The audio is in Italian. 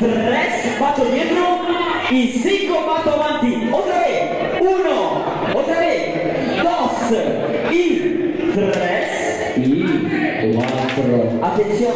3, sbatto dietro. E 5 pato avanti, otra vez, 1, otra vez, 2 y 3 e 4. Atención.